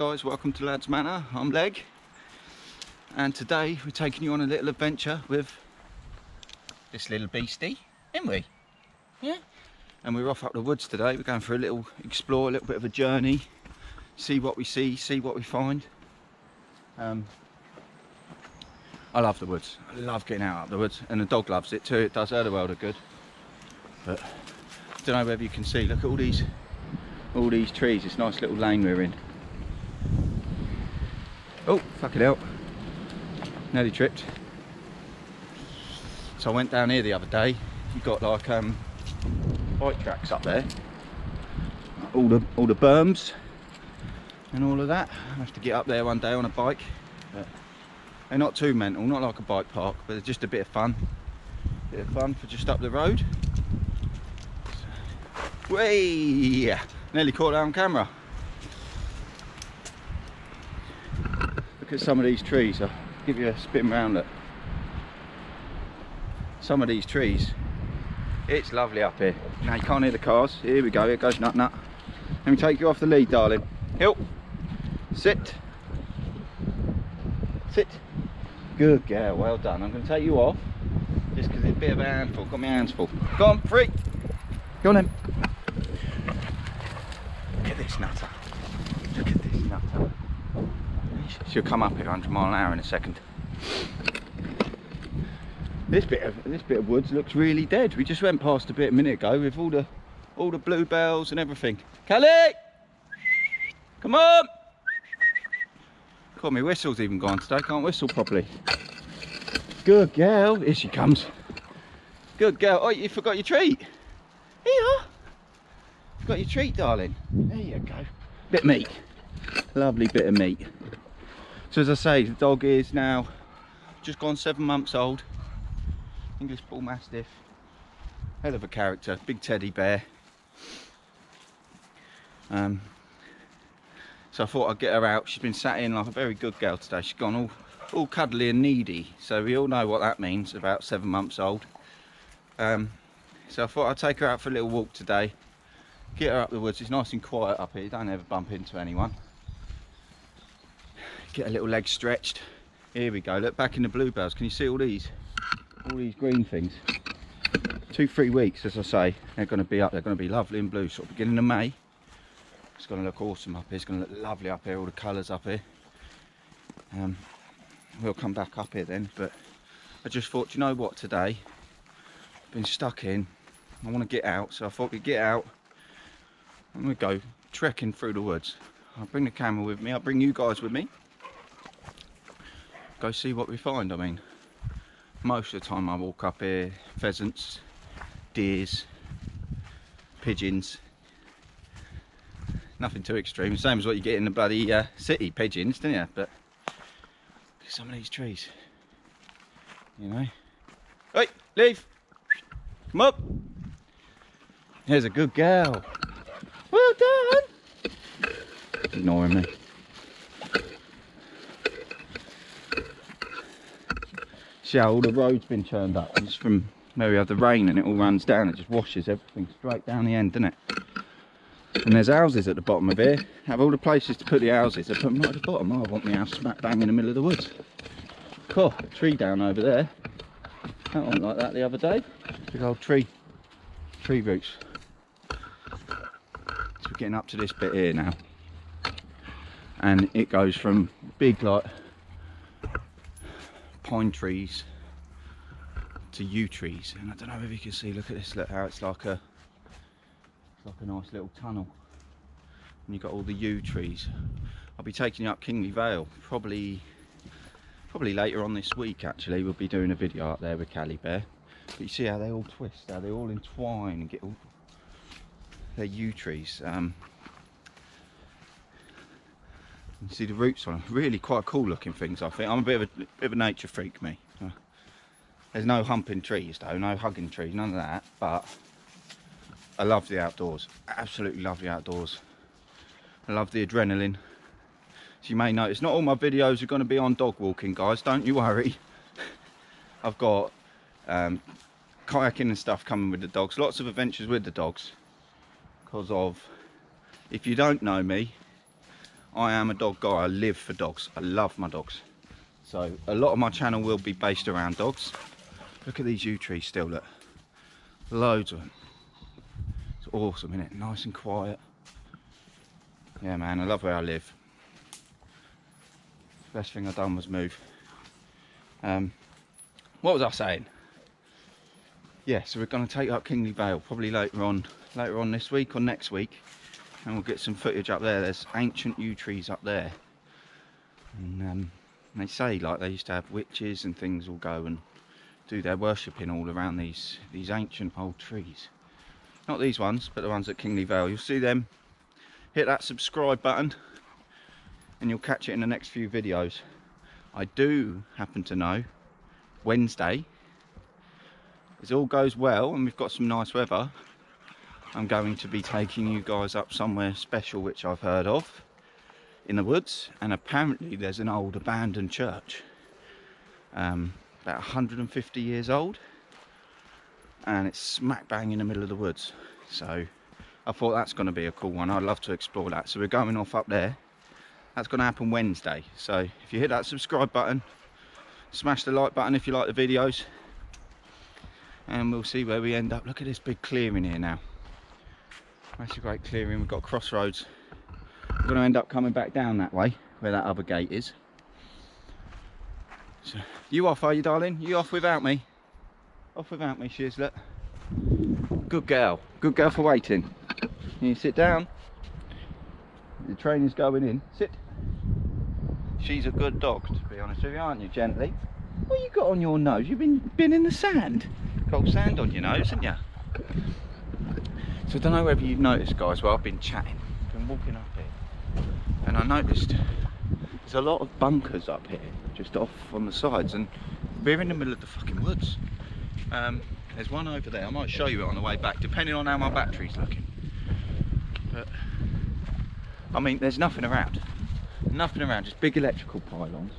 Guys, welcome to Lads Manor. I'm Leg, and today we're taking you on a little adventure with this little beastie, ain't we? Yeah. And we're off up the woods today. We're going for a little explore, a little bit of a journey, see what we see, see what we find. Um, I love the woods. I love getting out of the woods, and the dog loves it too. It does her the world of good. But I don't know whether you can see. Look at all these, all these trees. This nice little lane we're in. Oh, fuck it out. Nearly tripped. So I went down here the other day. You've got like um, bike tracks up there. All the all the berms and all of that. I have to get up there one day on a bike. But they're not too mental, not like a bike park, but they're just a bit of fun. Bit of fun for just up the road. Way! Nearly caught that on camera. Look at some of these trees. I'll give you a spin round look. Some of these trees. It's lovely up here. Now you can't hear the cars. Here we go. It goes nut nut. Let me take you off the lead, darling. Hill. Sit. Sit. Good girl. Well done. I'm going to take you off just because it's a bit of a handful. Got my hands full. Go on, free. Go on then. Look at this nutter. Look at this nutter. She'll come up at 100 mile an hour in a second. This bit of this bit of woods looks really dead. We just went past a bit a minute ago with all the all the bluebells and everything. Cali! Come on! God, my whistle's even gone today. Can't whistle properly. Good girl. Here she comes. Good girl. Oh, you forgot your treat. Here you are. Got your treat, darling. There you go. Bit of meat. Lovely bit of meat. So as I say, the dog is now just gone seven months old. English Bull Mastiff. Hell of a character. Big teddy bear. Um, so I thought I'd get her out. She's been sat in like a very good girl today. She's gone all, all cuddly and needy. So we all know what that means, about seven months old. Um, so I thought I'd take her out for a little walk today. Get her up the woods. It's nice and quiet up here. Don't ever bump into anyone. Get a little leg stretched. Here we go. Look back in the bluebells. Can you see all these? All these green things. Two, three weeks, as I say, they're going to be up. They're going to be lovely in blue, sort of beginning of May. It's going to look awesome up here. It's going to look lovely up here. All the colours up here. Um, we'll come back up here then. But I just thought, you know what? Today, I've been stuck in. I want to get out, so I thought we'd get out. Going to go trekking through the woods. I'll bring the camera with me. I'll bring you guys with me. Go see what we find. I mean, most of the time I walk up here, pheasants, deers, pigeons. Nothing too extreme. Same as what you get in the bloody uh, city, pigeons, don't you? But some of these trees, you know. Hey, leave. Come up. There's a good girl. Well done. Ignoring me. All the road's been turned up. It's from where we had the rain and it all runs down. It just washes everything straight down the end, doesn't it? And there's houses at the bottom of here. Have all the places to put the houses. I put them right at the bottom. Oh, I want my house smack bang in the middle of the woods. Cool. Tree down over there. That one like that the other day. Big old tree. Tree roots. So we're getting up to this bit here now. And it goes from big like pine trees to yew trees. And I don't know if you can see look at this look how it's like a it's like a nice little tunnel. And you've got all the yew trees. I'll be taking you up Kingley Vale. Probably probably later on this week actually we'll be doing a video out there with Cali Bear. But you see how they all twist how they all entwine and get all their yew trees. Um, see the roots on them. Really quite cool looking things, I think. I'm a bit of a, bit of a nature freak, me. There's no humping trees, though. No hugging trees, none of that. But I love the outdoors. Absolutely love the outdoors. I love the adrenaline. As you may notice, not all my videos are going to be on dog walking, guys. Don't you worry. I've got um, kayaking and stuff coming with the dogs. Lots of adventures with the dogs. Because of, if you don't know me, I am a dog guy. I live for dogs. I love my dogs. So a lot of my channel will be based around dogs. Look at these yew trees still, look. Loads of them. It's awesome, isn't it? Nice and quiet. Yeah, man, I love where I live. Best thing I've done was move. Um, what was I saying? Yeah, so we're going to take up Kingley Vale probably later on, later on this week or next week, and we'll get some footage up there. There's ancient yew trees up there, and um, they say like they used to have witches and things will go and do their worshipping all around these these ancient old trees. Not these ones, but the ones at Kingley Vale. You'll see them. Hit that subscribe button, and you'll catch it in the next few videos. I do happen to know Wednesday, as all goes well and we've got some nice weather, I'm going to be taking you guys up somewhere special which I've heard of in the woods and apparently there's an old abandoned church um, about 150 years old and it's smack bang in the middle of the woods. So I thought that's going to be a cool one. I'd love to explore that. So we're going off up there. That's going to happen Wednesday. So if you hit that subscribe button smash the like button if you like the videos and we'll see where we end up. Look at this big clearing here now that's a great clearing. We've got crossroads. We're going to end up coming back down that way where that other gate is. So you off are you darling? You off without me? Off without me is good girl. Good girl for waiting. Can you sit down? The train is going in. Sit. She's a good dog to be honest with you aren't you gently? What you got on your nose? You've been been in the sand. Got sand on your nose haven't you so I don't know whether you've noticed guys well I've been chatting been walking up here and I noticed there's a lot of bunkers up here just off on the sides and we're in the middle of the fucking woods um, there's one over there I might show you it on the way back depending on how my battery's looking but I mean there's nothing around nothing around, just big electrical pylons.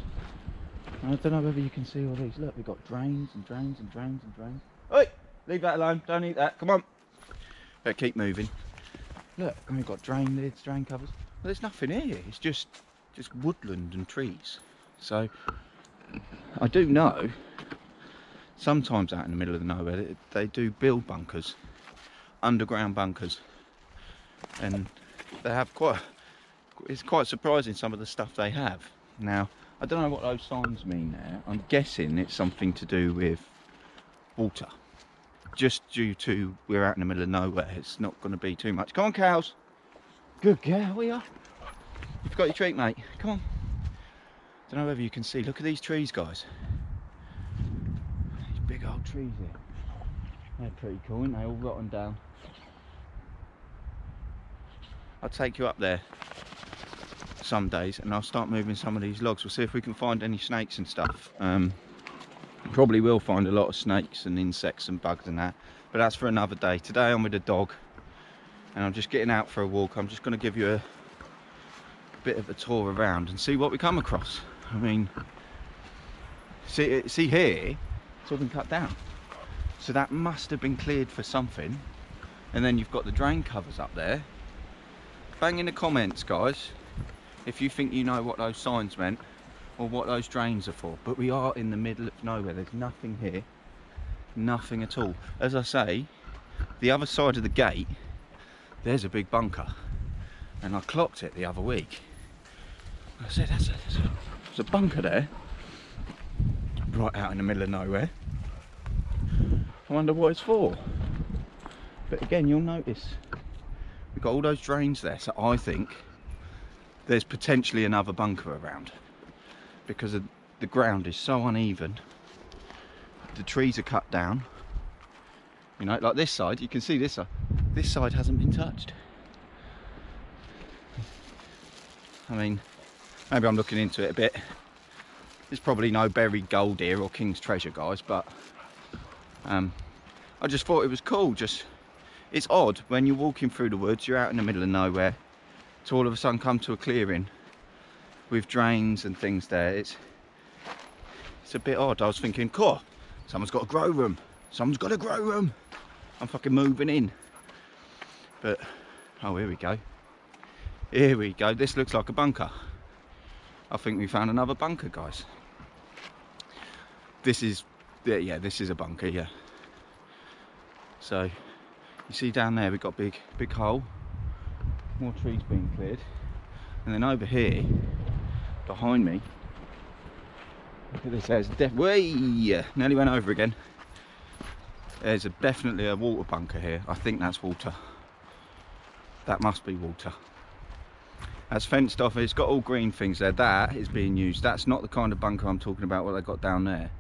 And I don't know whether you can see all these. Look, we've got drains and drains and drains and drains. Oi! Leave that alone, don't eat that, come on. Better keep moving. Look, and we've got drain lids, drain covers. Well, there's nothing here, it's just just woodland and trees. So, I do know, sometimes out in the middle of the nowhere, they, they do build bunkers, underground bunkers. And they have quite it's quite surprising some of the stuff they have. Now, I don't know what those signs mean there. I'm guessing it's something to do with water. Just due to we're out in the middle of nowhere, it's not going to be too much. Come on, cows. Good girl, we are. You've got your treat, mate. Come on. Don't know whether you can see. Look at these trees, guys. These big old trees here. They're pretty cool, aren't they? All rotten down. I'll take you up there some days and I'll start moving some of these logs. We'll see if we can find any snakes and stuff. Um, probably will find a lot of snakes and insects and bugs and that, but that's for another day. Today I'm with a dog and I'm just getting out for a walk. I'm just going to give you a bit of a tour around and see what we come across. I mean, see, see here, it's all been cut down. So that must have been cleared for something. And then you've got the drain covers up there. Bang in the comments, guys if you think you know what those signs meant or what those drains are for. But we are in the middle of nowhere. There's nothing here. Nothing at all. As I say, the other side of the gate, there's a big bunker. And I clocked it the other week. I said, that's a, that's a, there's a bunker there. Right out in the middle of nowhere. I wonder what it's for. But again, you'll notice we've got all those drains there. So I think there's potentially another bunker around because of the ground is so uneven. The trees are cut down. You know like this side you can see this side. This side hasn't been touched. I mean maybe I'm looking into it a bit. There's probably no buried gold here or king's treasure guys but um, I just thought it was cool. Just it's odd when you're walking through the woods you're out in the middle of nowhere to all of a sudden come to a clearing with drains and things there. It's it's a bit odd. I was thinking, cool, someone's got a grow room. Someone's got a grow room. I'm fucking moving in. But, oh, here we go. Here we go. This looks like a bunker. I think we found another bunker, guys. This is, yeah, yeah, this is a bunker, yeah. So, you see down there, we've got big, big hole. More trees being cleared. And then over here, behind me, look at this, there's def way, nearly went over again. There's a, definitely a water bunker here. I think that's water. That must be water. That's fenced off, it's got all green things there. That is being used. That's not the kind of bunker I'm talking about, what they got down there.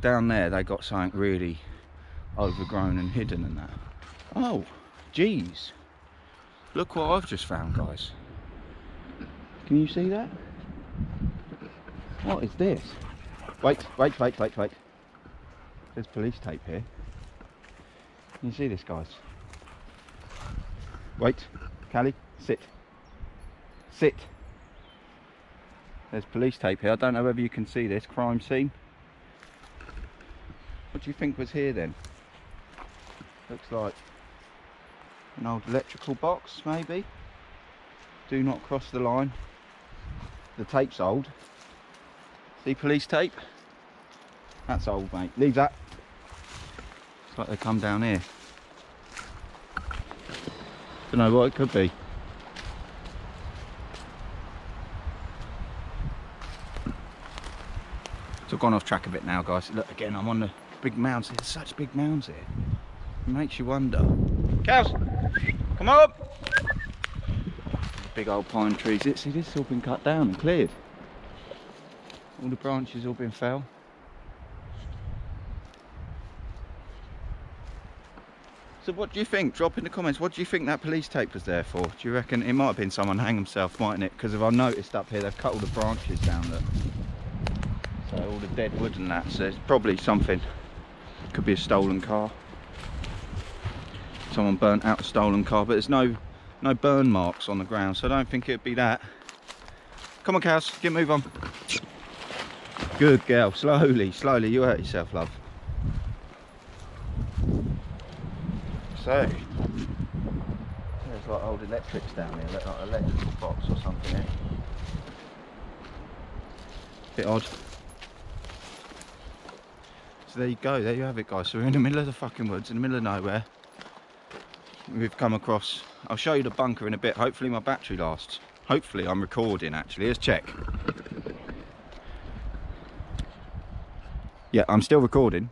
Down there, they got something really overgrown and hidden and that. Oh, geez. Look what I've just found, guys. Can you see that? What is this? Wait, wait, wait, wait, wait. There's police tape here. Can you see this, guys? Wait, Cali, sit. Sit. There's police tape here. I don't know whether you can see this crime scene. What do you think was here then? Looks like an old electrical box, maybe. Do not cross the line. The tape's old. See police tape? That's old, mate. Leave that. It's like they come down here. Don't know what it could be. So I've gone off track a bit now, guys. Look, again, I'm on the big mounds. There's such big mounds here. It makes you wonder. Cows, come up! Big old pine trees. See, this has all been cut down and cleared. All the branches all been fell. So what do you think? Drop in the comments. What do you think that police tape was there for? Do you reckon it might have been someone hang himself, mightn't it? Because if I noticed up here, they've cut all the branches down. Look. So all the dead wood and that. So it's probably something. Could be a stolen car. Someone burnt out a stolen car, but there's no no burn marks on the ground, so I don't think it'd be that. Come on, cows, get move on. Good girl, slowly, slowly. You hurt yourself, love. So, there's like old electrics down here, like an electrical box or something. Eh? Bit odd. So there you go, there you have it guys. So we're in the middle of the fucking woods, in the middle of nowhere. We've come across, I'll show you the bunker in a bit. Hopefully my battery lasts. Hopefully I'm recording actually, let's check. Yeah, I'm still recording.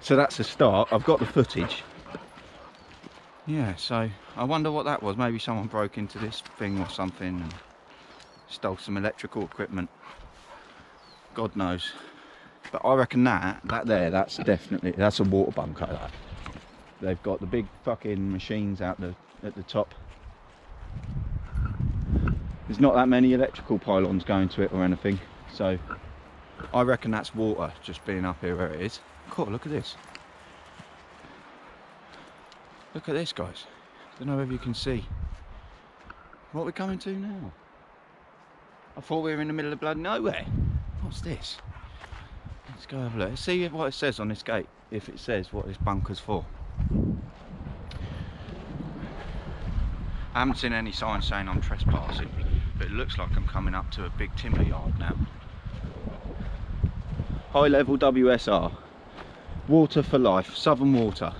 So that's a start. I've got the footage. Yeah, so I wonder what that was. Maybe someone broke into this thing or something and stole some electrical equipment. God knows. But I reckon that, that there, that's definitely, that's a water bunker. They've got the big fucking machines out the, at the top. There's not that many electrical pylons going to it or anything. So I reckon that's water just being up here where it is. Cool, look at this. Look at this, guys. Don't know if you can see. What we're coming to now. I thought we were in the middle of blood nowhere. What's this? Let's go have a look. See what it says on this gate, if it says what this bunker's for. I haven't seen any signs saying I'm trespassing, but it looks like I'm coming up to a big timber yard now. High level WSR. Water for life, southern water.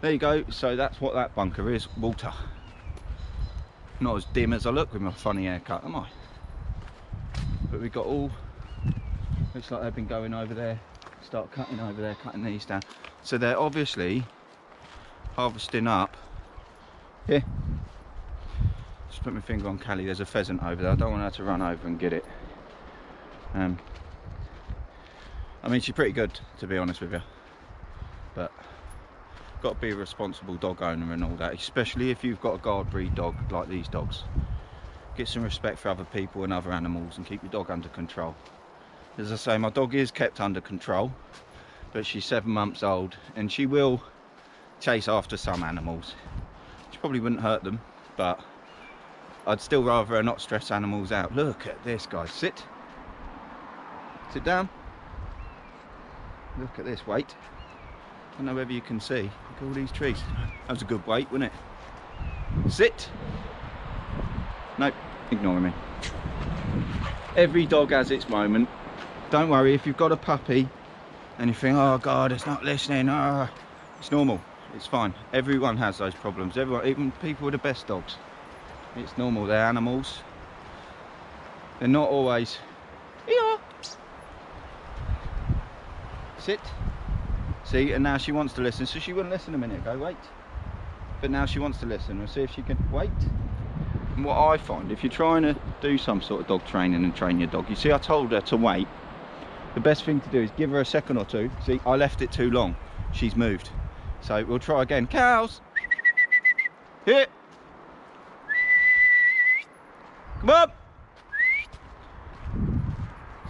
There you go, so that's what that bunker is, water. Not as dim as I look with my funny haircut, am I? But we've got all, looks like they've been going over there, start cutting over there, cutting these down. So they're obviously harvesting up. Here, just put my finger on Cali, there's a pheasant over there. I don't want her to run over and get it. Um, I mean, she's pretty good, to be honest with you. But got to be a responsible dog owner and all that, especially if you've got a guard breed dog like these dogs. Get some respect for other people and other animals and keep your dog under control. As I say, my dog is kept under control, but she's seven months old and she will chase after some animals. She probably wouldn't hurt them, but I'd still rather not stress animals out. Look at this, guys. Sit. Sit down. Look at this weight. I don't know whether you can see. Look at all these trees. That was a good weight, wasn't it? Sit. Nope, ignoring me. Every dog has its moment. Don't worry, if you've got a puppy and you think, oh God, it's not listening, oh, it's normal. It's fine. Everyone has those problems. Everyone, even people with the best dogs. It's normal. They're animals. They're not always. Yeah. Sit. See, and now she wants to listen. So she wouldn't listen a minute ago. Wait. But now she wants to listen. We'll see if she can wait. And what I find, if you're trying to do some sort of dog training and train your dog, you see, I told her to wait. The best thing to do is give her a second or two. See, I left it too long. She's moved. So we'll try again. Cows! Here! Come on!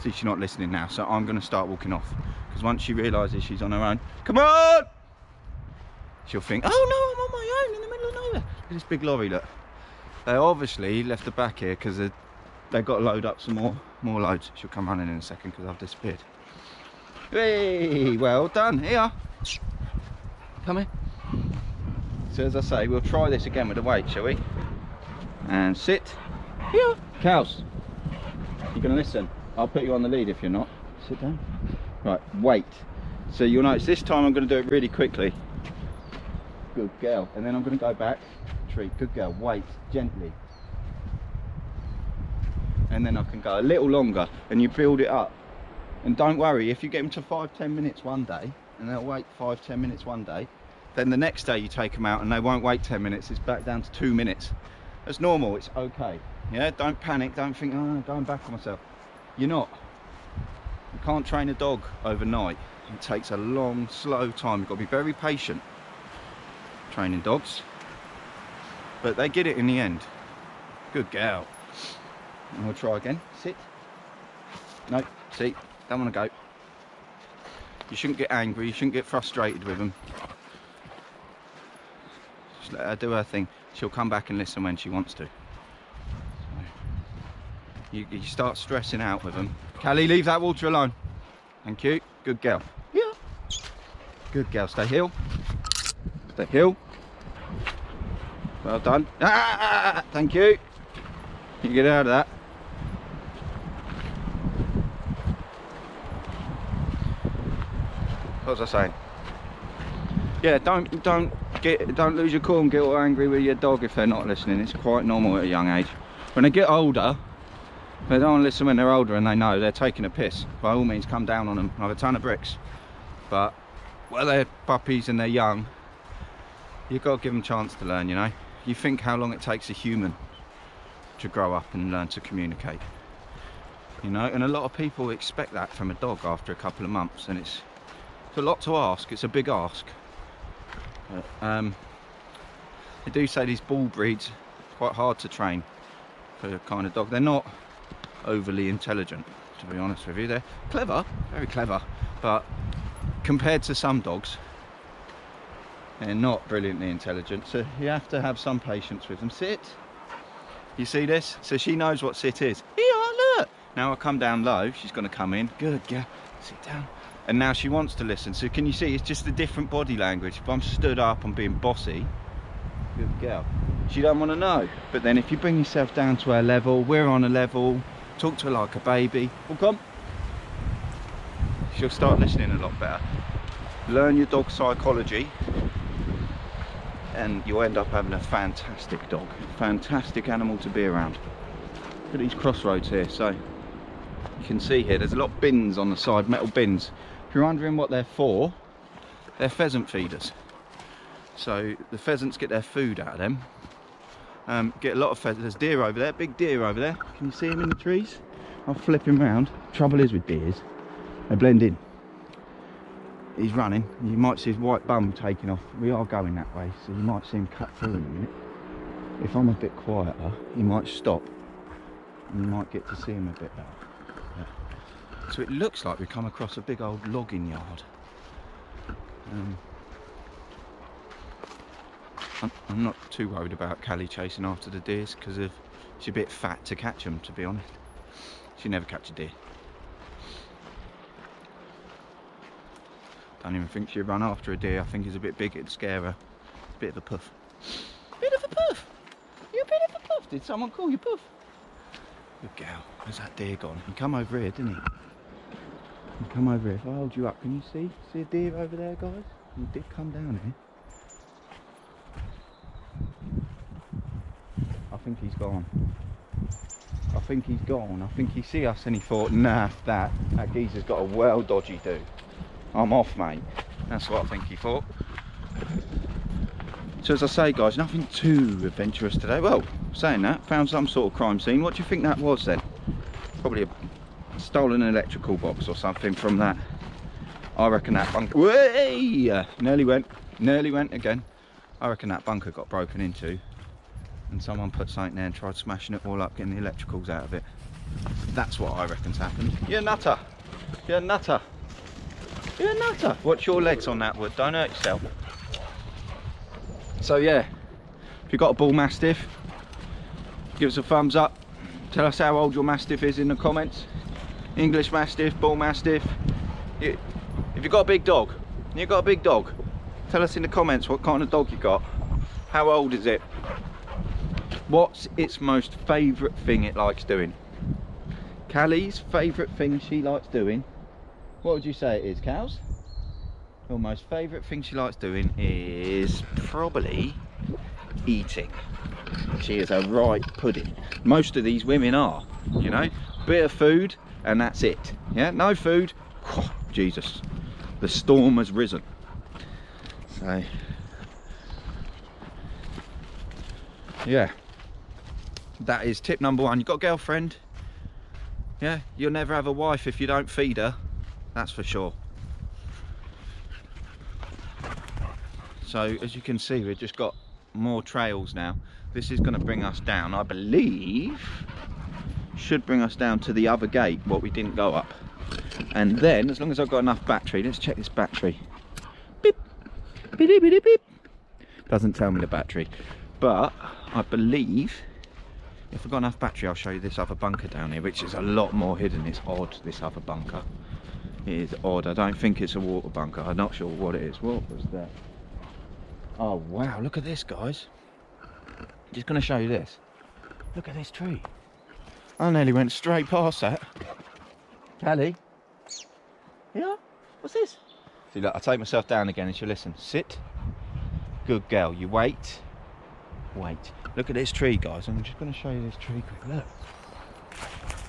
See, she's not listening now, so I'm going to start walking off. Because once she realises she's on her own, come on! She'll think, oh no, I'm on my own in the middle of nowhere. Look at this big lorry, look. They obviously left the back here because they've got to load up some more, more loads. She'll come running in a second because I've disappeared. Hey, well done. Here. Come here. So as I say, we'll try this again with the weight, shall we? And sit. Here. Cows. You can listen. I'll put you on the lead if you're not. Sit down. Right, wait. So you'll notice this time I'm going to do it really quickly. Good girl. And then I'm going to go back. Treat. Good girl. Wait. Gently. And then I can go a little longer and you build it up. And don't worry, if you get them to five, ten minutes one day, and they'll wait five, ten minutes one day, then the next day you take them out and they won't wait 10 minutes, it's back down to two minutes. That's normal, it's okay. Yeah, don't panic, don't think, oh, I'm going back on myself. You're not. You can't train a dog overnight. It takes a long, slow time. You've got to be very patient training dogs. But they get it in the end. Good girl. And we'll try again. Sit. No, see, don't want to go. You shouldn't get angry, you shouldn't get frustrated with them. Just let her do her thing. She'll come back and listen when she wants to. You, you start stressing out with them. Cali, leave that water alone. Thank you. Good girl. Yeah. Good girl. Stay heel. Stay heel. Well done. Ah, ah, ah, ah thank you. You get out of that. What was I saying? Yeah, don't don't get don't lose your cool and get all angry with your dog if they're not listening. It's quite normal at a young age. When they get older, they don't listen when they're older and they know they're taking a piss. By all means, come down on them like a ton of bricks. But while they're puppies and they're young, you've got to give them a chance to learn, you know. You think how long it takes a human to grow up and learn to communicate. You know, and a lot of people expect that from a dog after a couple of months and it's, it's a lot to ask, it's a big ask. Um, they do say these bull breeds quite hard to train for a kind of dog. They're not overly intelligent, to be honest with you. They're clever, very clever, but compared to some dogs, they're not brilliantly intelligent. So you have to have some patience with them. Sit. You see this? So she knows what sit is. Here, look. Now I come down low. She's going to come in. Good girl. Sit down. And now she wants to listen. So can you see? It's just a different body language. If I'm stood up, I'm being bossy. Good girl. She don't want to know. But then if you bring yourself down to her level, we're on a level. Talk to her like a baby. Well, come. She'll start listening a lot better. Learn your dog psychology and you'll end up having a fantastic dog. Fantastic animal to be around. Look at these crossroads here. So you can see here, there's a lot of bins on the side, metal bins. If you're wondering what they're for, they're pheasant feeders. So the pheasants get their food out of them. Um, get a lot of pheasants. There's deer over there, big deer over there. Can you see him in the trees? I'll flip him round. Trouble is with deers, they blend in he's running. You might see his white bum taking off. We are going that way, so you might see him cut through in a minute. If I'm a bit quieter, he might stop. And you might get to see him a bit better. Yeah. So it looks like we've come across a big old logging yard. Um, I'm, not too worried about Cali chasing after the deers because she's a bit fat to catch them, to be honest. She never catch a deer. Don't even think she'd run after a deer. I think he's a bit big, it'd scare her. Bit of a puff. Bit of a puff. You're a bit of a puff Did someone call you, Puff? Good gal. Where's that deer gone? He come over here, didn't he? He come over here. If I hold you up, can you see? See a deer over there, guys? He did come down here. Think he's gone. I think he's gone. I think he see us and he thought, nah, that. That geezer's got a well dodgy do. I'm off, mate. That's what I think he thought. So as I say, guys, nothing too adventurous today. Well, saying that, found some sort of crime scene. What do you think that was then? Probably a stolen electrical box or something from that. I reckon that bunker. Way! Nearly went. Nearly went again. I reckon that bunker got broken into and someone put something there and tried smashing it all up, getting the electricals out of it. That's what I reckon's happened. You're a nutter. You're a nutter. You're a nutter. Watch your legs on that wood. Don't hurt yourself. So yeah, if you've got a bull mastiff, give us a thumbs up. Tell us how old your mastiff is in the comments. English mastiff, bull mastiff. if you've got a big dog, you've got a big dog, tell us in the comments what kind of dog you got. How old is it? What's its most favourite thing it likes doing? Cali's favourite thing she likes doing, what would you say it is, cows? Her most favourite thing she likes doing is probably eating. She is a right pudding. Most of these women are, you know, bit of food and that's it. Yeah, no food, oh, Jesus, the storm has risen. So, yeah that is tip number one. You've got a girlfriend. Yeah, you'll never have a wife if you don't feed her. That's for sure. So as you can see, we've just got more trails now. This is going to bring us down, I believe, should bring us down to the other gate, what we didn't go up. And then, as long as I've got enough battery, let's check this battery. Beep, beep, beep, beep, beep. Doesn't tell me the battery. But I believe if I've got enough battery, I'll show you this other bunker down here, which is a lot more hidden. It's odd, this other bunker. It is odd. I don't think it's a water bunker. I'm not sure what it is. What was that? Oh, wow. Look at this, guys. Just going to show you this. Look at this tree. I nearly went straight past that. Cali? Yeah? What's this? See, look, I take myself down again and she'll listen. Sit. Good girl. You wait. Wait. Look at this tree, guys. I'm just going to show you this tree quick. Look.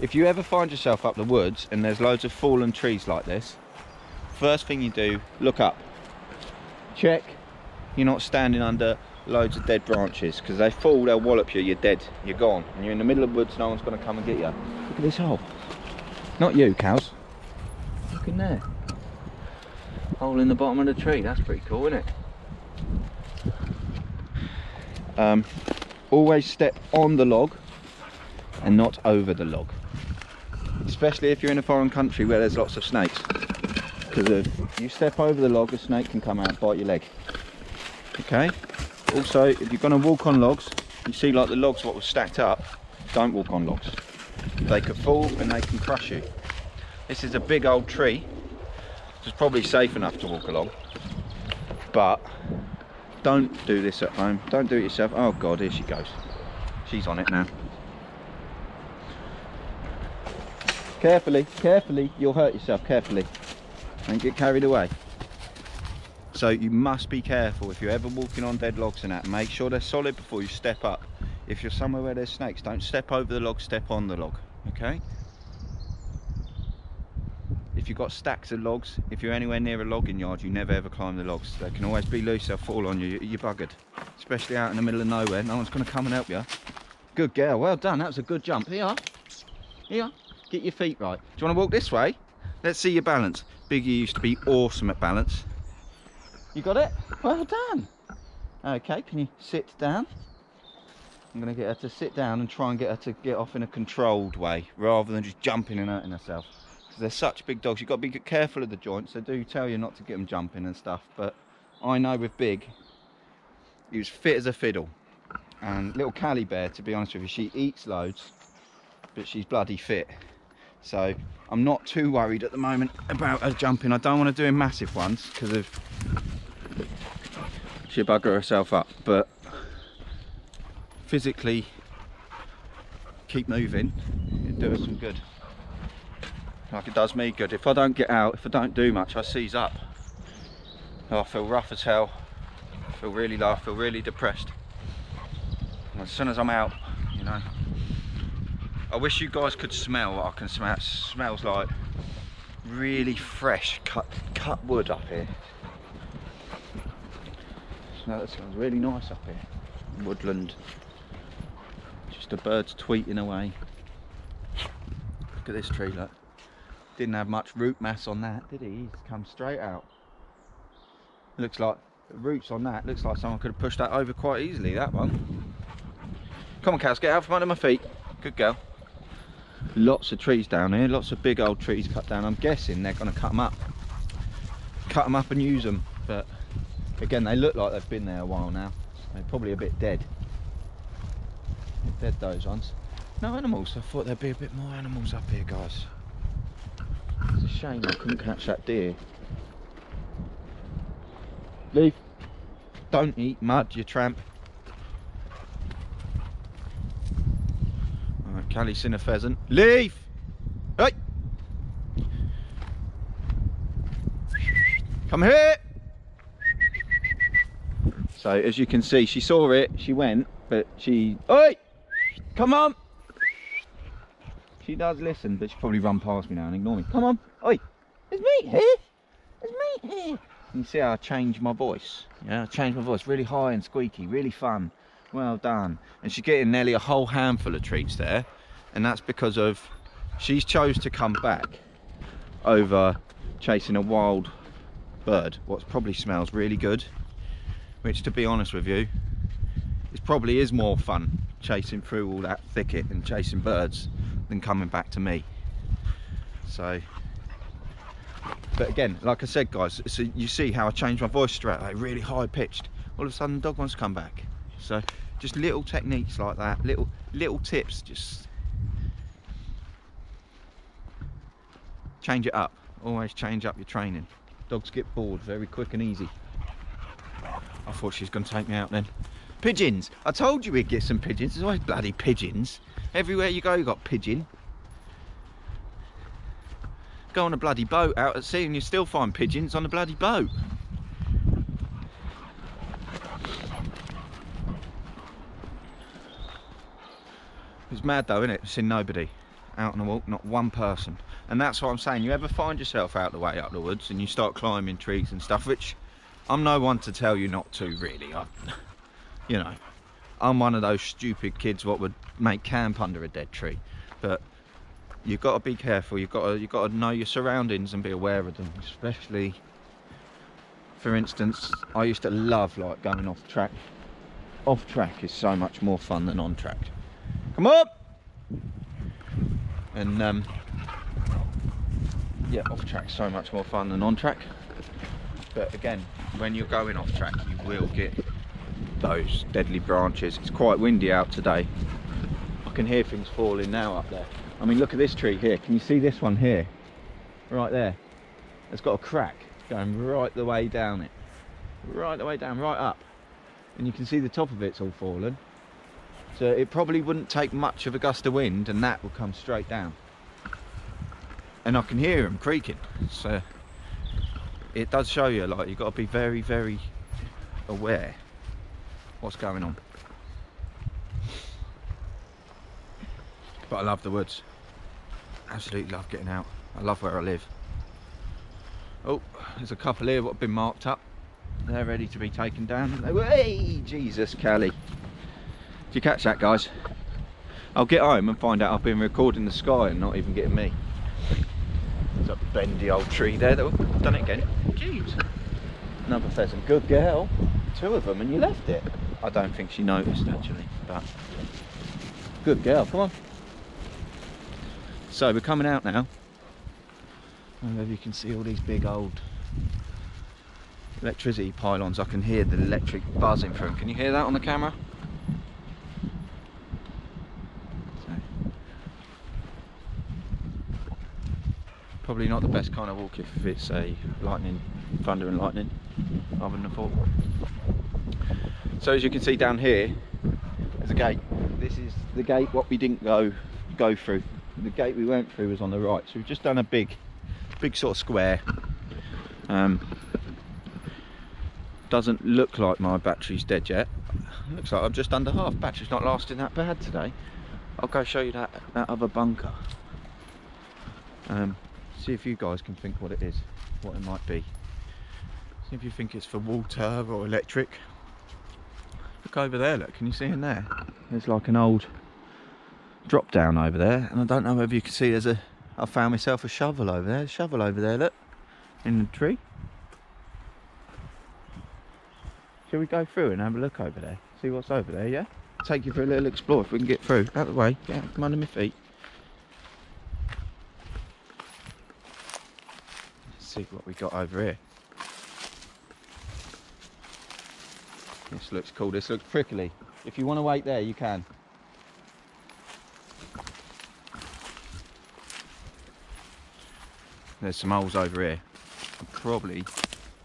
If you ever find yourself up the woods and there's loads of fallen trees like this, first thing you do, look up. Check you're not standing under loads of dead branches because they fall, they'll wallop you, you're dead, you're gone. And you're in the middle of the woods, no one's going to come and get you. Look at this hole. Not you, cows. Look in there. Hole in the bottom of the tree, that's pretty cool, isn't it? Um, always step on the log and not over the log. Especially if you're in a foreign country where there's lots of snakes. Because if you step over the log a snake can come out and bite your leg. Okay? Also if you're going to walk on logs you see like the logs what was stacked up don't walk on logs. They could fall and they can crush you. This is a big old tree. It's probably safe enough to walk along. But don't do this at home. Don't do it yourself. Oh God, here she goes. She's on it now. Carefully, carefully. You'll hurt yourself, carefully. And get carried away. So you must be careful if you're ever walking on dead logs and that. Make sure they're solid before you step up. If you're somewhere where there's snakes, don't step over the log, step on the log. Okay? If you've got stacks of logs, if you're anywhere near a logging yard, you never ever climb the logs. They can always be loose, they'll fall on you, you're buggered. Especially out in the middle of nowhere, no one's to come and help you. Good girl, well done, that was a good jump. Here, here, get your feet right. Do you want to walk this way? Let's see your balance. Biggie used to be awesome at balance. You got it? Well done. Okay, can you sit down? I'm to get her to sit down and try and get her to get off in a controlled way rather than just jumping and hurting herself they're such big dogs. You've got to be careful of the joints. They do tell you not to get them jumping and stuff, but I know with Big, he was fit as a fiddle. And little Cali Bear, to be honest with you, she eats loads, but she's bloody fit. So I'm not too worried at the moment about her jumping. I don't want to do massive ones because of she'll bugger herself up. But physically, keep moving. It'll do us some good. Like it does me good. If I don't get out, if I don't do much, I seize up. Oh, I feel rough as hell. I feel really low, I feel really depressed. And as soon as I'm out, you know. I wish you guys could smell what I can smell. It smells like really fresh cut cut wood up here. No, that smells really nice up here. Woodland. Just the birds tweeting away. Look at this tree, look. Didn't have much root mass on that, did he? He's come straight out. Looks like roots on that, looks like someone could have pushed that over quite easily, that one. Come on, Cass, get out from under my feet. Good girl. Lots of trees down here, lots of big old trees cut down. I'm guessing they're going to cut them up. Cut them up and use them, but again, they look like they've been there a while now. They're probably a bit dead. Dead those ones. No animals, I thought there'd be a bit more animals up here, guys. It's a shame I couldn't catch that deer. Leave. Don't eat mud, you tramp. Alright, Cali's seen a pheasant. Leave! Hey! Come here! So as you can see, she saw it, she went, but she... Oi! Come on! She does listen, but she probably run past me now and ignore me. Come on! Oi! There's meat here! There's meat here! You see how I change my voice? Yeah, I change my voice. Really high and squeaky, really fun. Well done. And she's getting nearly a whole handful of treats there. And that's because of she's chose to come back over chasing a wild bird. What probably smells really good. Which to be honest with you, it probably is more fun chasing through all that thicket and chasing birds than coming back to me. So but again like I said guys so you see how I changed my voice straight really high pitched all of a sudden the dog wants to come back. So just little techniques like that little little tips just change it up. Always change up your training. Dogs get bored very quick and easy. I thought she was going to take me out then. Pigeons! I told you we'd get some pigeons. There's always bloody pigeons everywhere you go you got pigeon go on a bloody boat out at sea and you still find pigeons on a bloody boat. It's mad though, isn't it? Seeing nobody out on a walk, not one person. And that's what I'm saying. You ever find yourself out the way up the woods and you start climbing trees and stuff, which I'm no one to tell you not to really. I, you know, I'm one of those stupid kids what would make camp under a dead tree. But you've got to be careful you've got to you've got to know your surroundings and be aware of them especially for instance I used to love like going off track off track is so much more fun than on track come up! and um, yeah off track so much more fun than on track but again when you're going off track you will get those deadly branches it's quite windy out today I can hear things falling now up there I mean, look at this tree here. Can you see this one here? Right there. It's got a crack going right the way down it. Right the way down, right up. And you can see the top of it's all fallen. So it probably wouldn't take much of a gust of wind and that will come straight down. And I can hear them creaking. So it does show you, like, you've got to be very, very aware what's going on. But I love the woods absolutely love getting out. I love where I live. Oh, there's a couple here that have been marked up. They're ready to be taken down. Hey, Jesus, Cali. Did you catch that, guys? I'll get home and find out I've been recording the sky and not even getting me. There's a bendy old tree there. That, have done it again. Jeez. Another pheasant. Good girl. Two of them and you left it. I don't think she noticed, actually, but... Good girl. Come on. So we're coming out now. I don't know if you can see all these big old electricity pylons. I can hear the electric buzzing through them. Can you hear that on the camera? Probably not the best kind of walk if it's a lightning, thunder and lightning, other than a fall. So as you can see down here, there's a gate. This is the gate what we didn't go go through. The gate we went through was on the right, so we've just done a big, big sort of square. Um, doesn't look like my battery's dead yet. Looks like I'm just under half. Battery's not lasting that bad today. I'll go show you that, that other bunker. Um, see if you guys can think what it is, what it might be. See if you think it's for water or electric. Look over there, look, can you see in there? There's like an old drop down over there, and I don't know whether you can see there's a, I found myself a shovel over there, shovel over there, look, in the tree. Shall we go through and have a look over there? See what's over there, yeah? Take you for a little explore if we can get through. Out the way, yeah, come under my feet. Let's see what we got over here. This looks cool, this looks prickly. If you want to wait there, you can. There's some holes over here. I'll probably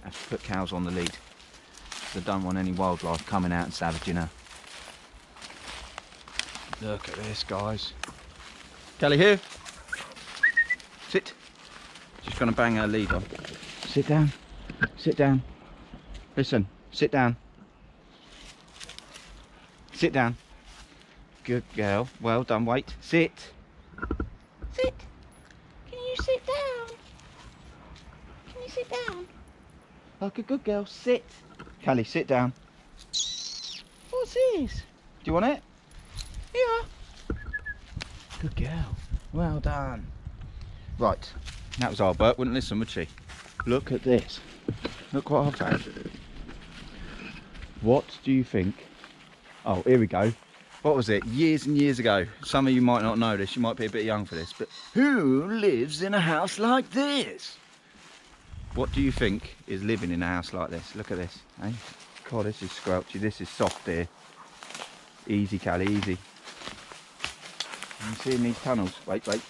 have to put cows on the lead. I don't want any wildlife coming out and savaging her. Look at this, guys. Kelly here. Sit. Just gonna bang her lead on. Sit down. Sit down. Listen. Sit down. Sit down. Good girl. Well done. Wait. Sit. Sit. Can you sit down? Can you sit down? Like a good girl. Sit. Cali, sit down. What's this? Do you want it? Yeah. Good girl. Well done. Right. That was Albert. Wouldn't listen, would she? Look at this. Look what I've found. What do you think? Oh, here we go. What was it? Years and years ago. Some of you might not know this. You might be a bit young for this. But who lives in a house like this? What do you think is living in a house like this? Look at this, eh? God, this is squelchy. This is soft here. Easy, Cali, easy. You see in these tunnels? Wait, wait.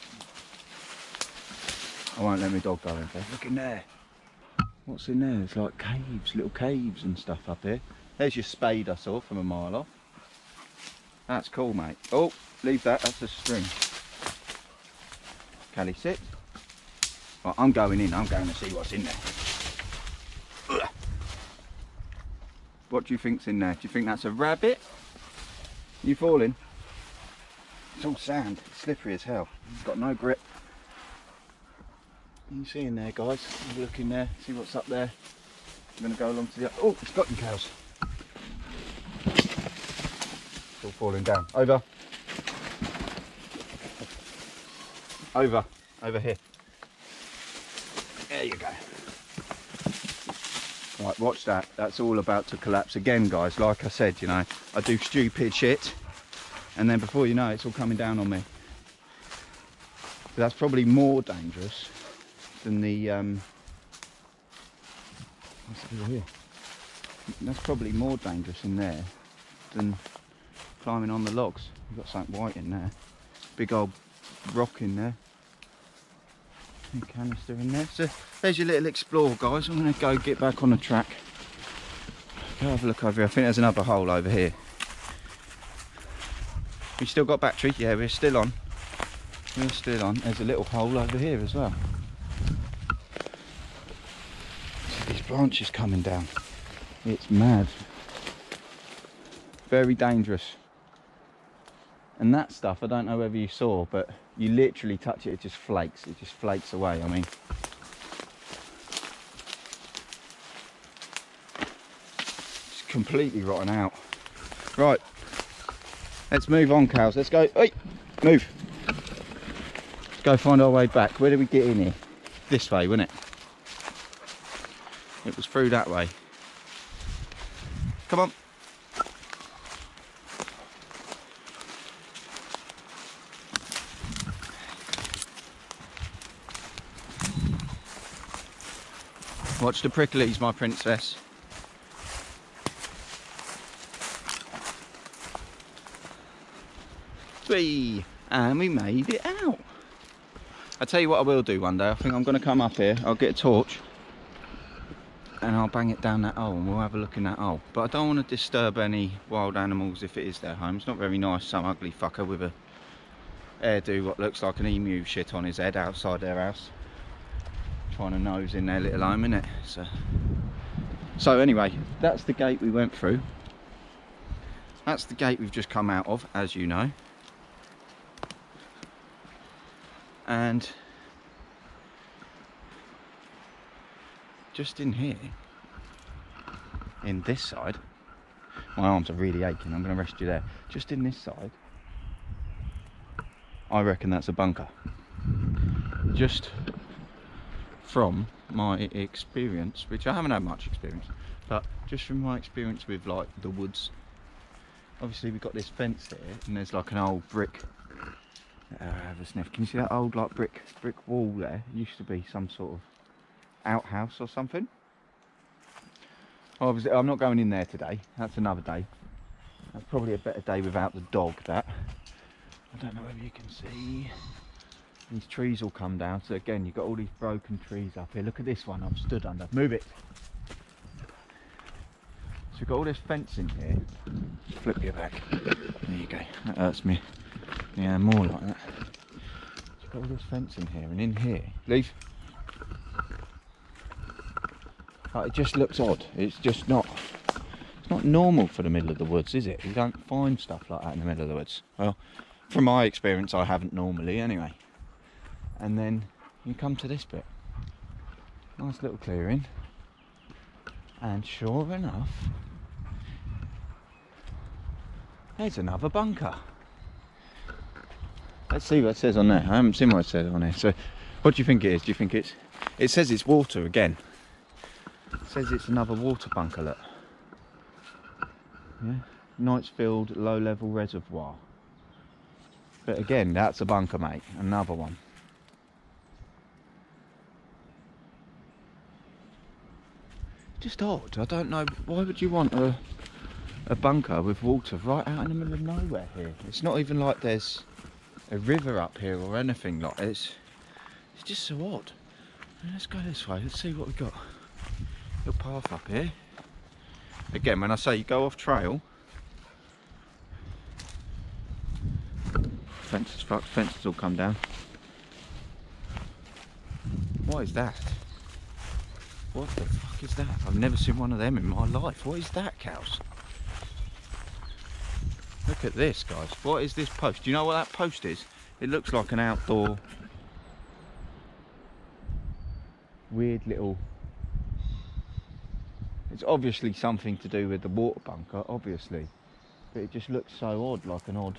I won't let my dog go in there. Look in there. What's in there? It's like caves, little caves and stuff up here. There's your spade I saw from a mile off. That's cool, mate. Oh, leave that. That's a string. Cali, sit. I'm going in. I'm going to see what's in there. What do you think's in there? Do you think that's a rabbit? You falling? It's all sand. It's slippery as hell. It's got no grip. You see in there, guys. Look in there. See what's up there. I'm going to go along to the... Oh, it's got you cows. All falling down. Over. Over. Over here. There you go. Right, watch that. That's all about to collapse again, guys. Like I said, you know, I do stupid shit, and then before you know it, it's all coming down on me. That's probably more dangerous than the. Um? That's probably more dangerous in there than climbing on the logs. You've got something white in there. Big old rock in there. And canister in there. So there's your little explore, guys. I'm going to go get back on the track. Go have a look over here. I think there's another hole over here. We still got battery? Yeah, we're still on. We're still on. There's a little hole over here as well. These branches coming down. It's mad. Very dangerous. And that stuff, I don't know whether you saw, but you literally touch it, it just flakes. It just flakes away. I mean, it's completely rotten out. Right, let's move on, cows. Let's go. Hey, move. Let's go find our way back. Where did we get in here? This way, wasn't it? It was through that way. Come on. Watch the pricklies, my princess. Three, and we made it out. I'll tell you what I will do one day. I think I'm going to come up here. I'll get a torch. and I'll bang it down that hole and we'll have a look in that hole. But I don't want to disturb any wild animals if it is their home. It's not very nice, some ugly fucker with a hairdo what looks like an emu shit on his head outside their house. Trying to nose in their little home, innit? So, so anyway, that's the gate we went through. That's the gate we've just come out of, as you know. And just in here, in this side, my arms are really aching, I'm going to rest you there. Just in this side, I reckon that's a bunker. Just from my experience, which I haven't had much experience, but just from my experience with like the woods. Obviously we've got this fence here and there's like an old brick uh, have a sniff. Can you see that old like brick brick wall there? It used to be some sort of outhouse or something. Obviously, I'm not going in there today. That's another day. That's probably a better day without the dog. That I don't know if you can see. These trees all come down. So again, you've got all these broken trees up here. Look at this one. I've stood under. Move it. So we've got all this fence in here. Flip your back. There you go. That hurts me. Yeah, more like that. So we've got all this fence in here, and in here, leave. Like, it just looks odd. It's just not. It's not normal for the middle of the woods, is it? You don't find stuff like that in the middle of the woods. Well, from my experience, I haven't normally anyway. And then you come to this bit. Nice little clearing. And sure enough, there's another bunker. Let's see what it says on there. I haven't seen what it says on there. So, what do you think it is? Do you think it's? It says it's water again. It says it's another water bunker. Look. Yeah. Knightsfield low level reservoir. But again, that's a bunker, mate. Another one. Just odd. I don't know. Why would you want a a bunker with water right out in the middle of nowhere here? It's not even like there's a river up here or anything like it's. It's just so odd. Let's go this way. Let's see what we've got. Little path up here. Again, when I say you go off trail, fences, fuck, fences all come down. What is that? What the fuck is that? I've never seen one of them in my life. What is that, cows? Look at this, guys. What is this post? Do you know what that post is? It looks like an outdoor weird little it's obviously something to do with the water bunker obviously but it just looks so odd like an odd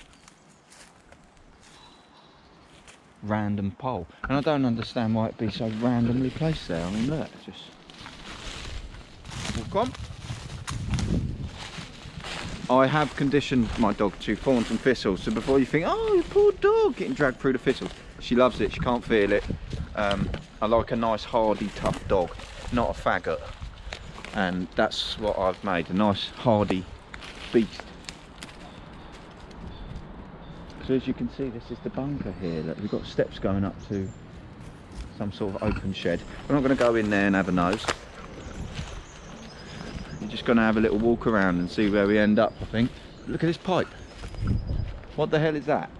random pole and I don't understand why it'd be so randomly placed there I mean look just I have conditioned my dog to thorns and thistles so before you think oh you poor dog getting dragged through the thistles. She loves it she can't feel it. Um, I like a nice hardy tough dog not a faggot. And that's what I've made a nice hardy beast. So as you can see this is the bunker here. Look, we've got steps going up to some sort of open shed. We're not going to go in there and have a nose just going to have a little walk around and see where we end up I think. Look at this pipe. What the hell is that?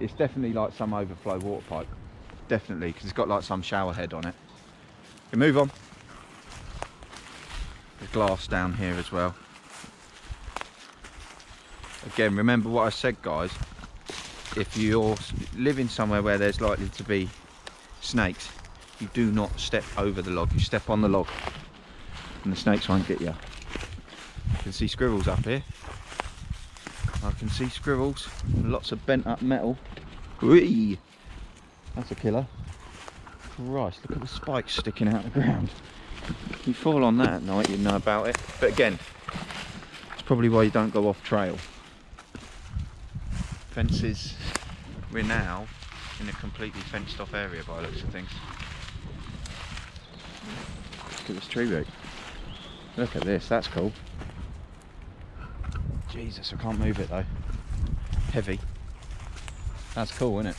It's definitely like some overflow water pipe. Definitely because it's got like some shower head on it. Okay, move on. There's glass down here as well. Again remember what I said guys. If you're living somewhere where there's likely to be snakes you do not step over the log. You step on the log and the snakes won't get you you can see squirrels up here. I can see squirrels. Lots of bent up metal. Whee! that's a killer. Christ look at the spikes sticking out of the ground. You fall on that at night you know about it. But again it's probably why you don't go off trail. Fences. We're now in a completely fenced off area by the looks of things. Look at this tree root look at this that's cool Jesus I can't move it though heavy that's cool isn't it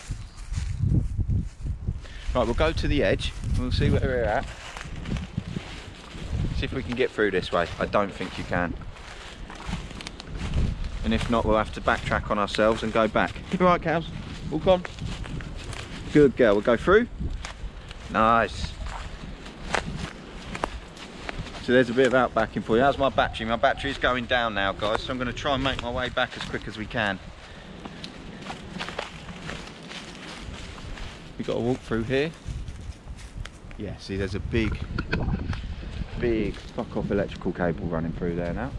right we'll go to the edge we'll see where we're at See if we can get through this way. I don't think you can. And if not, we'll have to backtrack on ourselves and go back. All right, cows? Walk on. Good girl. We'll go through. Nice. So there's a bit of outbacking for you. How's my battery? My battery is going down now, guys. So I'm going to try and make my way back as quick as we can. We've got to walk through here. Yeah, see there's a big, big fuck off electrical cable running through there now.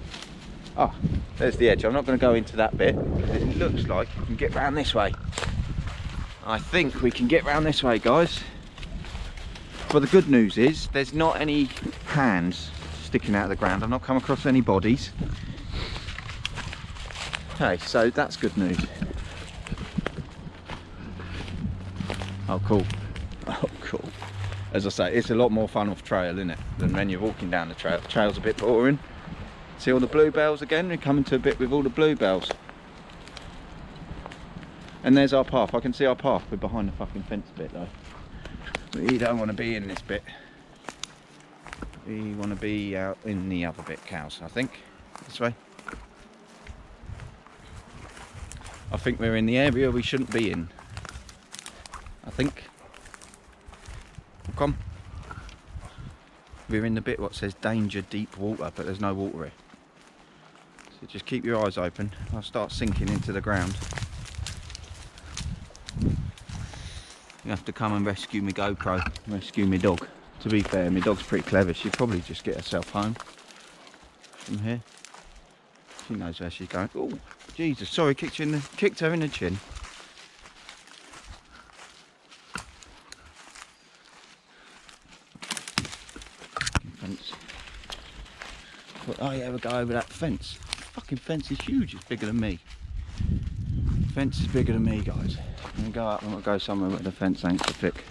Ah, there's the edge. I'm not going to go into that bit. It looks like you can get round this way. I think we can get round this way, guys. But the good news is there's not any hands sticking out of the ground. I've not come across any bodies. Okay, so that's good news. Oh, cool. Oh, cool. As I say, it's a lot more fun off trail, isn't it, than when you're walking down the trail. The trail's a bit boring. See all the bluebells again? We're coming to a bit with all the bluebells. And there's our path. I can see our path. We're behind the fucking fence a bit though. We don't want to be in this bit. We want to be out in the other bit, cows, I think. This way. I think we're in the area we shouldn't be in. I think. Come. We're in the bit what says danger deep water, but there's no water here. So just keep your eyes open. I'll start sinking into the ground. You have to come and rescue me GoPro, rescue me dog. To be fair, my dog's pretty clever. She'd probably just get herself home from here. She knows where she's going. Oh, Jesus! Sorry, kicked you in the, kicked her in the chin. Fence. Oh yeah, we'll go over that fence. Fucking fence is huge. It's bigger than me. Fence is bigger than me, guys. I'm gonna go up and we'll go somewhere where the fence ain't so thick.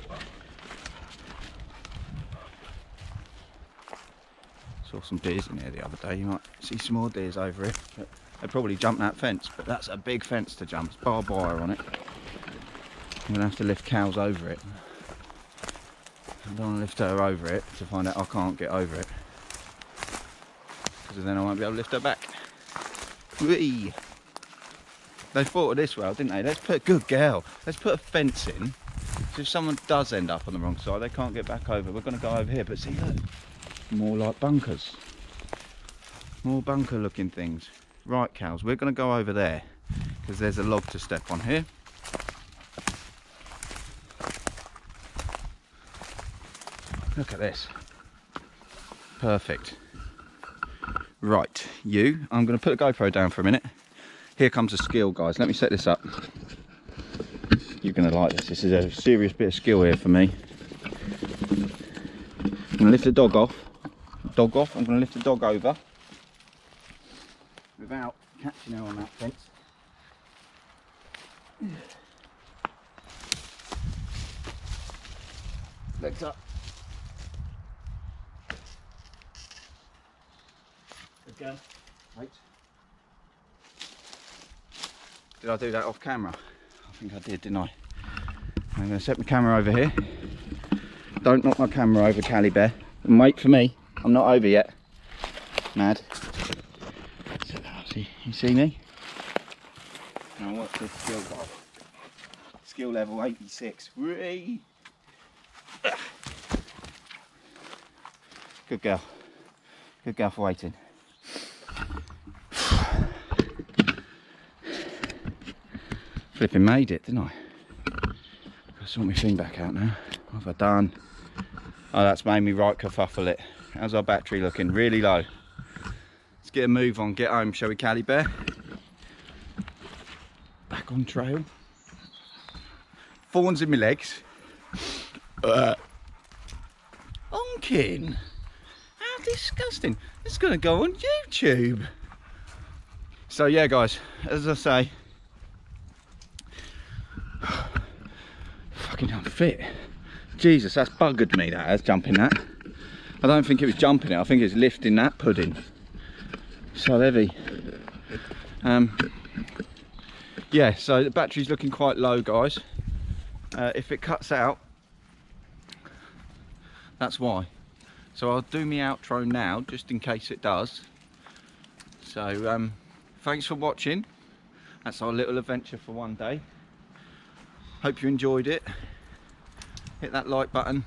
Some deers in here the other day. You might see some more deers over here. They probably jumped that fence, but that's a big fence to jump. Barbed wire on it. I'm gonna have to lift cows over it. I don't want to lift her over it to find out I can't get over it. Because then I won't be able to lift her back. Whee! They thought of this well, didn't they? Let's put a good girl. Let's put a fence in. So if someone does end up on the wrong side, they can't get back over. We're going to go over here. But see, look, more like bunkers. More bunker looking things. Right, cows, we're going to go over there because there's a log to step on here. Look at this. Perfect. Right, you, I'm going to put a GoPro down for a minute. Here comes a skill, guys. Let me set this up. You're going to like this. This is a serious bit of skill here for me. I'm going to lift the dog off. Dog off. I'm going to lift the dog over without catching her on that fence. Legs up. Again. Wait. Did I do that off camera? I think I did, didn't I? I'm going to set my camera over here. Don't knock my camera over, Cali Bear. And wait for me. I'm not over yet. Mad. You see me? Now what's this skill got? Skill level 86. Whee! Good girl. Good girl for waiting. Flipping made it, didn't I? Got to sort my thing back out now. What have I done? Oh, that's made me right kerfuffle it. How's our battery looking? Really low. Let's get a move on, get home, shall we, Cali Bear? Back on trail. Thorns in my legs. Uh, onkin. How disgusting. It's going to go on YouTube. So yeah, guys, as I say, fucking unfit. Jesus, that's buggered me, that has, jumping that. I don't think it was jumping it, I think it's lifting that pudding. So heavy. Um, yeah, so the battery's looking quite low, guys. Uh, if it cuts out, that's why. So I'll do my outro now, just in case it does. So um, thanks for watching. That's our little adventure for one day. Hope you enjoyed it. Hit that like button.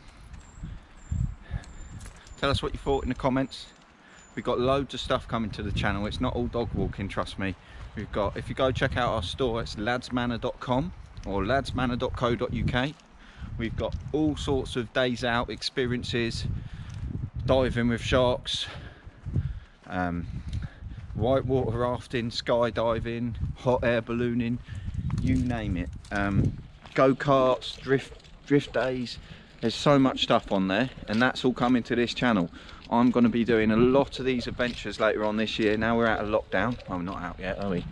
Tell us what you thought in the comments. We've got loads of stuff coming to the channel. It's not all dog walking, trust me. We've got, if you go check out our store, it's ladsmanor.com or ladsmanor.co.uk. We've got all sorts of days out experiences, diving with sharks, um, whitewater rafting, skydiving, hot air ballooning, you name it. Um, Go-karts, drift, drift days. There's so much stuff on there and that's all coming to this channel. I'm going to be doing a lot of these adventures later on this year. Now we're out of lockdown. We're not out yet, are we?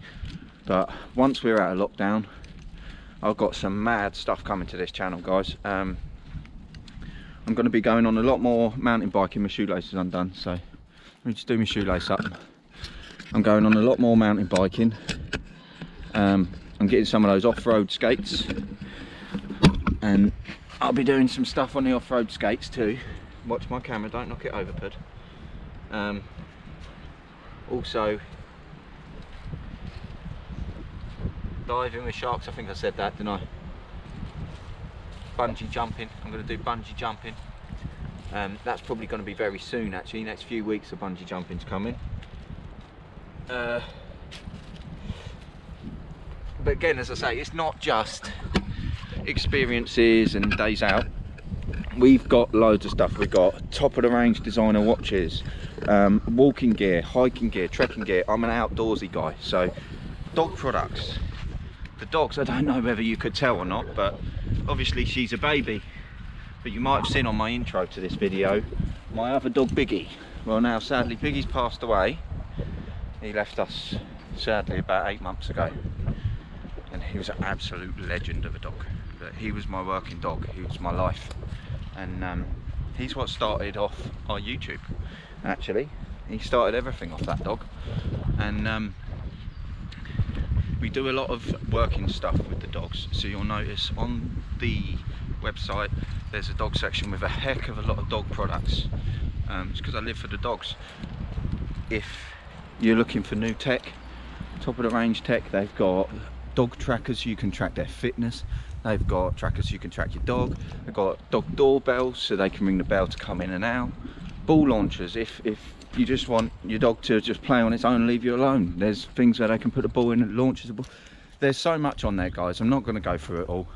But once we're out of lockdown, I've got some mad stuff coming to this channel, guys. Um, I'm going to be going on a lot more mountain biking. My shoelaces undone, so let me just do my shoelace up. I'm going on a lot more mountain biking. Um, I'm getting some of those off-road skates, and I'll be doing some stuff on the off-road skates too watch my camera, don't knock it over, Pud. Um, also, diving with sharks, I think I said that, didn't I? Bungee jumping, I'm going to do bungee jumping. Um, that's probably going to be very soon actually, next few weeks of bungee jumping's coming. Uh, but again, as I say, it's not just experiences and days out. We've got loads of stuff. We've got top of the range designer watches um, walking gear hiking gear trekking gear. I'm an outdoorsy guy so dog products. The dogs i don't know whether you could tell or not but obviously she's a baby. But you might have seen on my intro to this video my other dog biggie. Well now sadly biggie's passed away. He left us sadly about eight months ago. And he was an absolute legend of a dog he was my working dog he was my life. And um, he's what started off our YouTube actually. He started everything off that dog. And um, we do a lot of working stuff with the dogs. So you'll notice on the website there's a dog section with a heck of a lot of dog products. Um, it's because I live for the dogs. If you're looking for new tech top of the range tech they've got dog trackers you can track their fitness They've got trackers so you can track your dog. They've got dog doorbells so they can ring the bell to come in and out. Ball launchers if, if you just want your dog to just play on its own and leave you alone. There's things where they can put a ball in and launches a ball. There's so much on there guys. I'm not going to go through it all.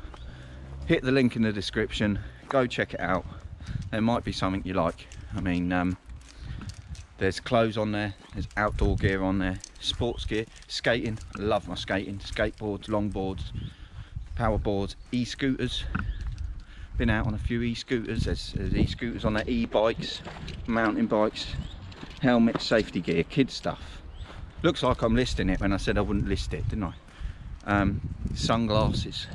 Hit the link in the description. Go check it out. There might be something you like. I mean, um, there's clothes on there there's outdoor gear on there sports gear skating love my skating skateboards longboards power boards, e-scooters. Been out on a few e-scooters. There's, e-scooters on there, e-bikes, mountain bikes, helmet, safety gear, kid stuff. Looks like I'm listing it when I said I wouldn't list it, didn't I? Um, sunglasses.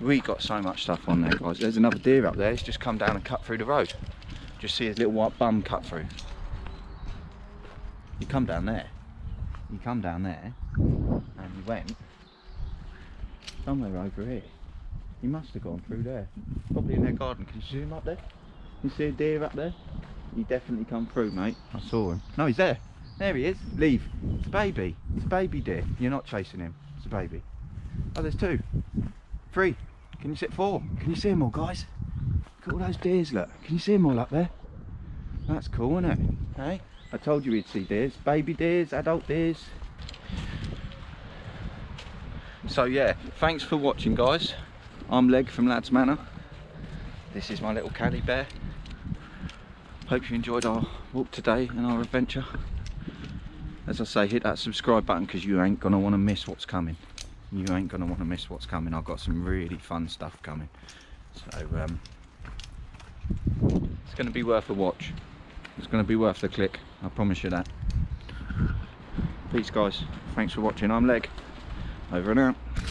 We got so much stuff on there, guys. There's another deer up there. It's just come down and cut through the road. Just see his little white bum cut through. You come down there. You come down there, and you went somewhere over here. He must have gone through there. Probably in their garden. Can you see him up there? You see a deer up there? He definitely come through, mate. I saw him. No, he's there. There he is. Leave. It's a baby. It's a baby deer. You're not chasing him. It's a baby. Oh, there's two. Three. Can you see four? Can you see them all, guys? Look at all those deers, look. Can you see them all up there? That's cool, isn't it? Hey? I told you we'd see deers. Baby deers, adult deers so yeah thanks for watching guys. I'm leg from lads manor. This is my little Cali Bear. Hope you enjoyed our walk today and our adventure. As i say hit that subscribe button because you ain't gonna want to miss what's coming. You ain't gonna want to miss what's coming. I've got some really fun stuff coming. So um, it's to be worth a watch. It's to be worth the click. I promise you that. Peace guys. Thanks for watching. I'm leg over and out.